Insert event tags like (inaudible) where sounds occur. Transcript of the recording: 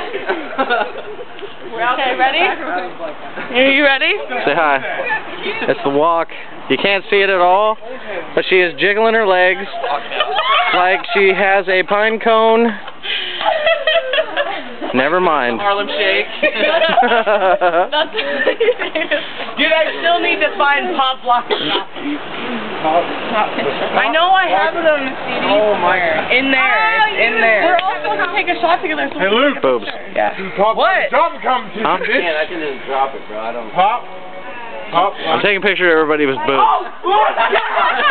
(laughs) okay, ready? Are you ready? Say hi. It's the walk. You can't see it at all, but she is jiggling her legs like she has a pine cone. Never mind. Harlem Shake. (laughs) That's Dude, I still need to find Pop Lock. I know I have it on the CD. Oh my God. In there. Ah, it's in there. We're all supposed to take a shot together. So Hey, Luke. Boobs. Yeah. Pop, What? Drop a competition, Huh? bitch. I can just drop it, bro. I don't. Pop. Pop. I'm taking a picture of everybody with boobs. Oh, Okay, hold